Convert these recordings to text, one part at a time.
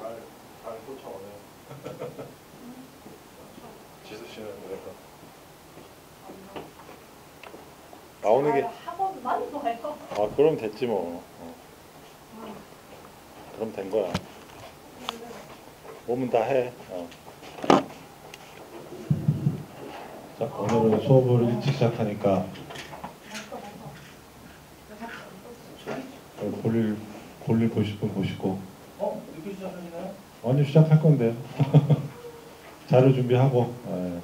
잘, 잘 쫓아오네. 지수 씨는 왜까 나오는 게, 학원만 봐요. 아, 그럼 됐지 뭐. 어. 그럼 된 거야. 몸은 다 해. 어. 자, 오늘은 수업을 일찍 시작하니까 어, 볼일 볼일 보실 분 보시고 시작하시나요? 아니 시작할 건데요. 자료 준비하고. 예.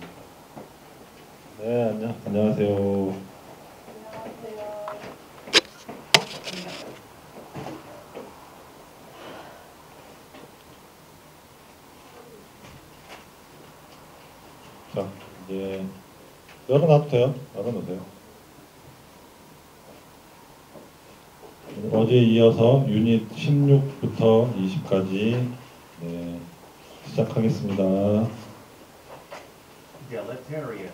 네, 안녕. 안녕하세요. 자, 이제 열어놔도 돼요. 열어놓으세요. 어제 이어서 유닛 16부터 20까지 네, 시작하겠습니다. deleterious,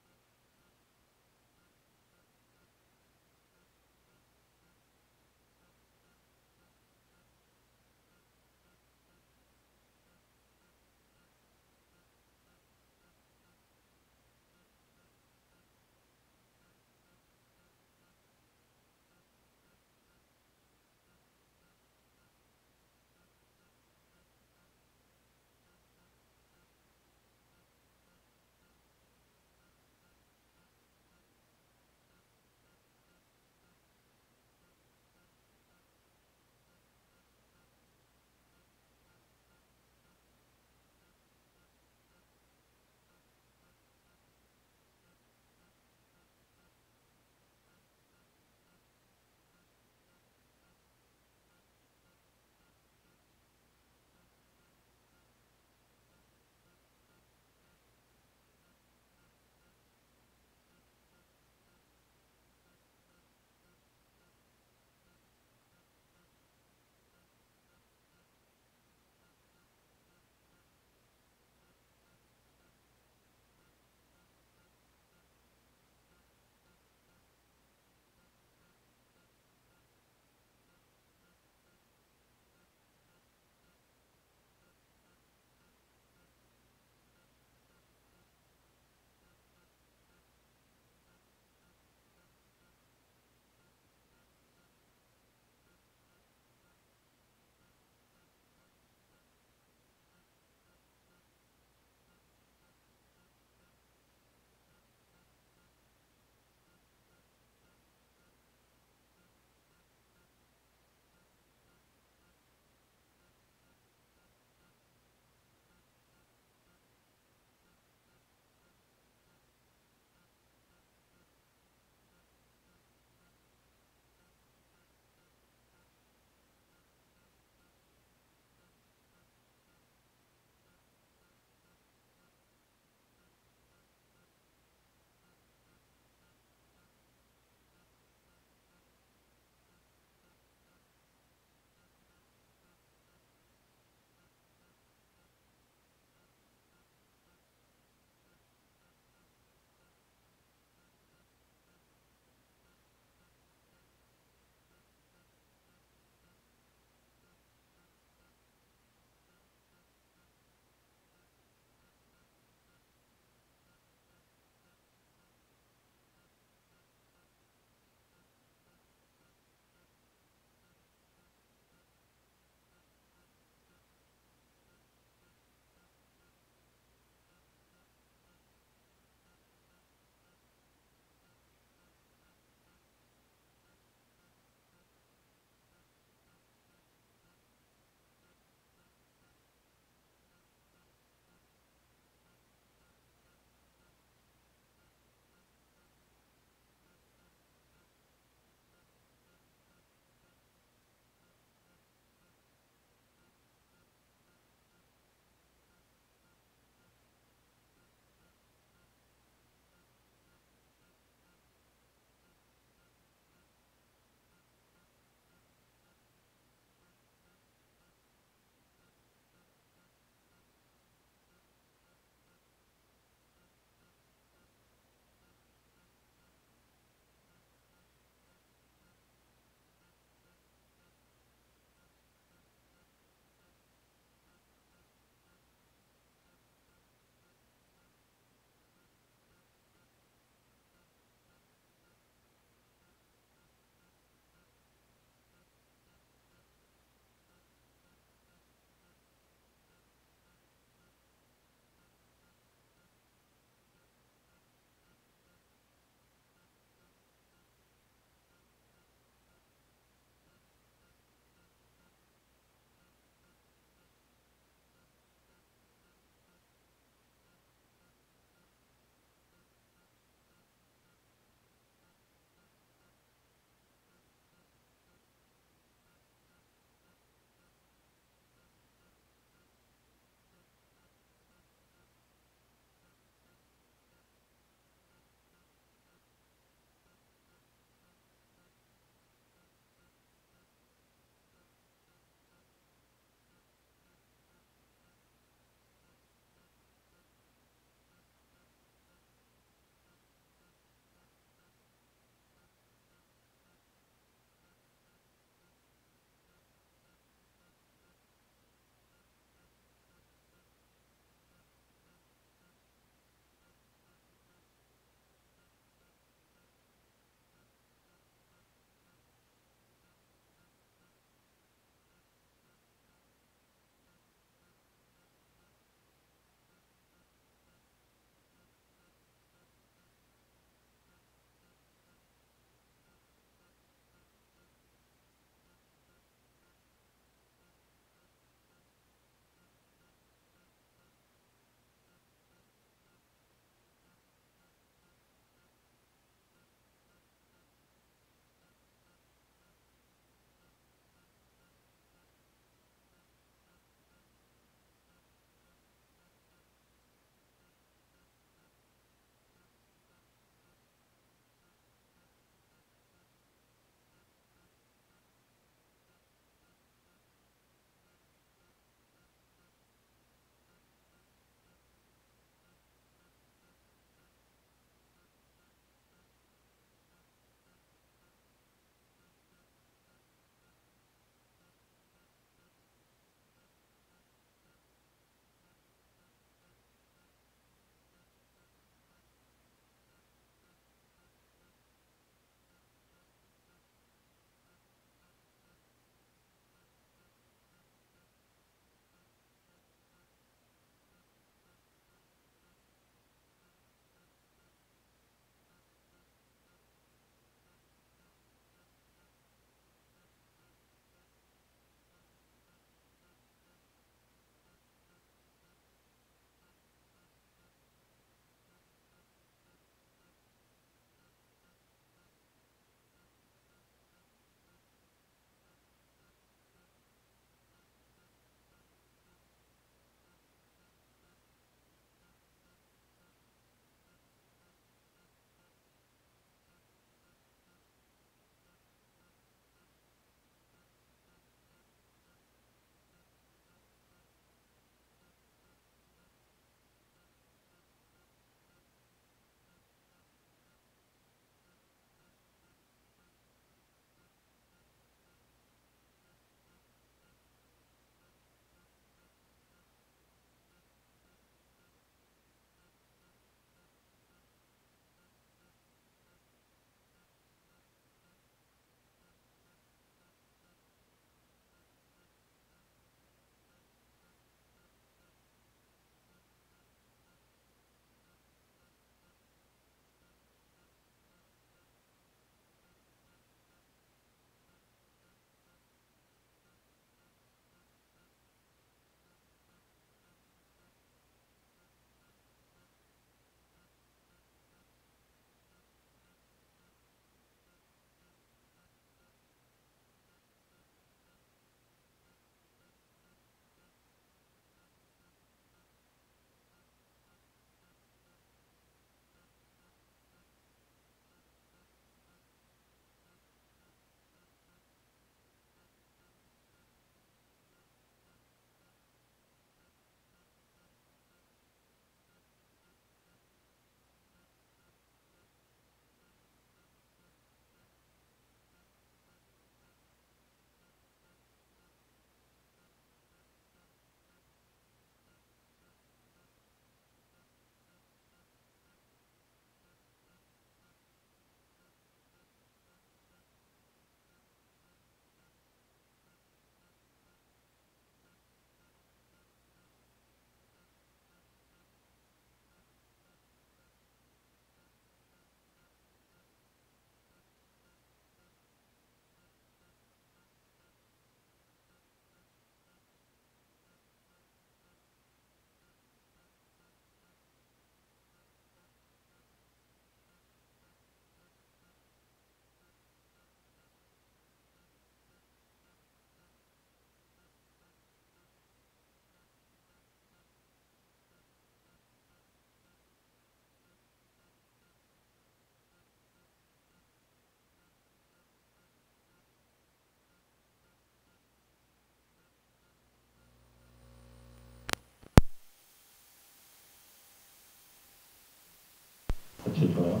같이 줘요.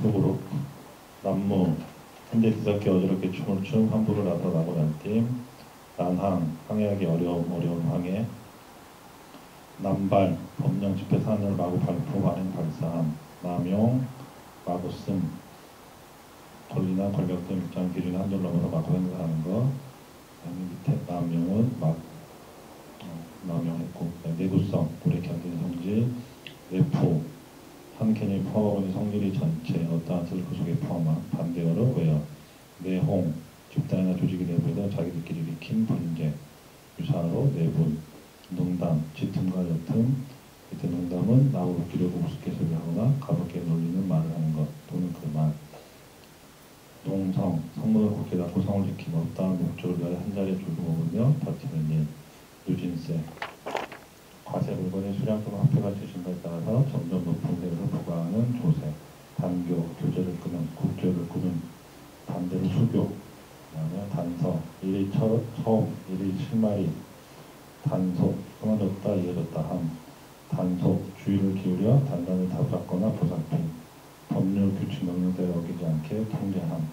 속으로 남무 현재 뒤섞여 어지럽게 춤을 춘 환부를 나서 나고 난팀 난항 항해하기 어려움 어려운 항해 남발 법령 집회 사안을 마구 발표 발행 발사함 남용 마구 씀 권리나 권력 등 일정 기준의 한도를 넘어서 마구 행사하는 것 그다음에 밑에 남용은 막 어, 남용했고 그다음에 내구성 오래 견디는 성질 내포 한 개념이 포함하는 성질이 전체 어떠한 뜻을 그 속에 포함한 반대어로 외어 내홍 집단이나 조직이 내부에서 자기들끼리 일으킨 분쟁 유사로 내분 농담 짙음과 옅음. 이때 농담은 나를 웃기려고 우습게 소리하거나 가볍게 놀리는 말을 하는 것 또는 그말. 농성 성문을 굳게 닫고 성을 지키며 어떠한 목적을 위하여 한자리에 줄고 먹으며 버티는 일. 누진세 과세 물건의 수량과 화폐가 주신다에 따라서 점점 높은 세율을 부과하는 조세, 단교, 교제를 끄는, 국교를 꾸는, 반대로 수교, 그다음에 단서, 일이 처, 처음, 일이 실마리, 단속, 끊어졌다, 이어졌다 함, 단속, 주의를 기울여 단단히 다잡거나 보살핌, 법률 규칙 명령대로 어기지 않게 통제함,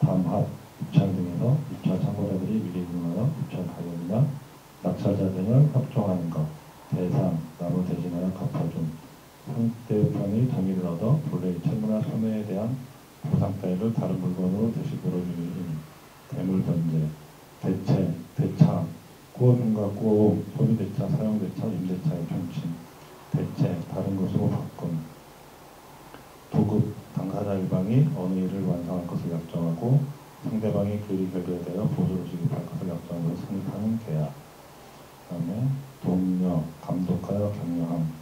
담합, 입찰 등에서 입찰 참고자들이 미리 의논하여 입찰 가격이나 낙찰자 등을 협정하는 것, 대상, 나로 대신하여 갚아줌, 상대편의 동의를 얻어 본래의 채무나 손해에 대한 보상 따위를 다른 물건으로 대시 물어주는 일, 대물 변제, 대체, 대차, 꾸어줌과 꾸어옴, 소비대차, 사용대차, 임대차의 총칭, 대체, 다른 것으로 바꿈, 도급, 당사자 일방이 어느 일을 완성할 것을 약정하고 상대방이 그 일이 결결되어 보조를 지급할 것을 약정하고 성립하는 계약, 그 다음에 동료, 감독하여 격려함,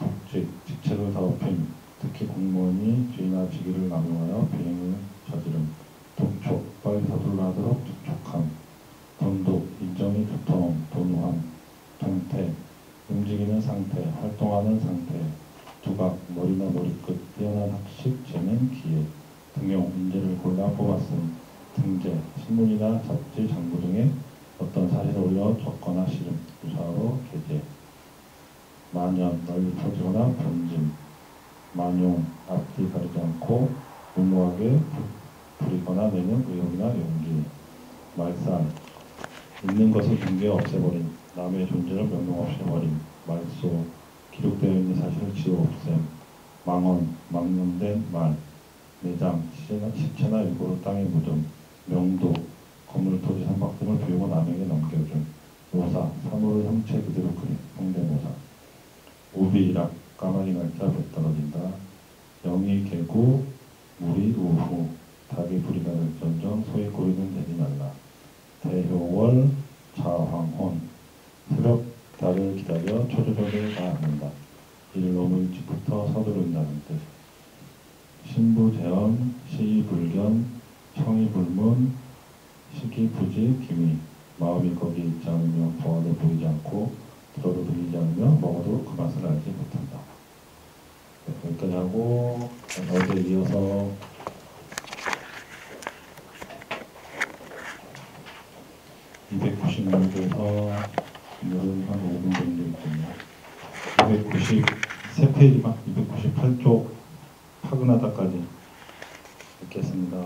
독직, 직책을 더럽힘, 특히 공무원이 죄나 직위를 남용하여 비행을 저지름, 독촉, 빨리 서둘러 하도록 독촉함, 돈독, 일정이 두통, 도누함, 동태, 움직이는 상태, 활동하는 상태, 두각, 머리나 머리끝, 뛰어난 학식, 재능, 기획, 등용, 인재를 골라 뽑았음, 등재, 신문이나 잡지, 장부 등의 어떤 사실을 올려 적거나 실음, 유사로 게재, 만연, 널리 퍼지거나 번짐, 만용, 앞뒤 가리지 않고 무모하게 부- 부리거나 내는 의욕이나 용기, 말살, 있는 것을 붕괴 없애버림, 남의 존재를 명령 없이 버림, 말소, 기록되어 있는 사실을 지워 없앰, 망언, 망령된 말, 내장, 시체나, 일부러 땅에 묻음, 명도, 건물, 토지, 등을 비우고 남에게 넘겨줌, 모사, 사물의 형체 그대로 그림, 성대모사, 우비락, 까마귀 날짜 배 떨어진다, 영이 개구, 물이 우후, 닭이 불이가 될전정, 소의 꼬리는 되지 말라, 대효월, 자황혼, 새벽 달을 기다려 초저녁에 가 않는다. 이를 너무 일찍부터 서두른다는 뜻. 신부재언, 시불견, 청이불문, 시기 부지, 기미. 마음이 거기 있지 않으며 보아도 보이지 않고 들어도 들리지 않으며 먹어도 그 맛을 알지 못한다. 네, 여기까지 하고 어제 이어서 (290문제에서) 오늘은 한 5분 정도 있군요. 293페이지만 298쪽 파근하다까지 읽겠습니다.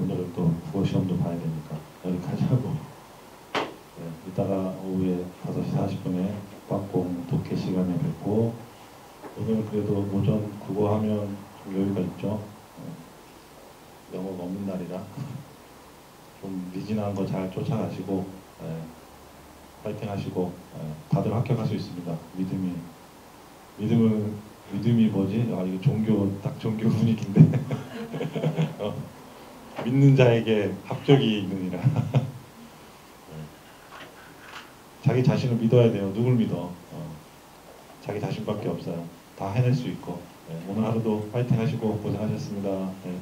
오늘은 또 국어 시험도 봐야 되니까 여기까지 하고 네, 이따가 오후에 5시 40분에 빡공 독해 시간에 뵙고 오늘 그래도 오전 국어 하면 좀 여유가 있죠. 네, 영어가 없는 날이라 좀 미진한 거 잘 쫓아가시고 네, 파이팅 하시고 네, 다들 합격할 수 있습니다. 믿음이 믿음은 믿음이 뭐지? 아 이거 종교 딱 종교 분위기인데 어, 믿는 자에게 합격이 있느니라. 네. 자기 자신을 믿어야 돼요. 누굴 믿어? 어, 자기 자신밖에 없어요. 다 해낼 수 있고 네, 오늘 하루도 파이팅 하시고 고생하셨습니다. 네.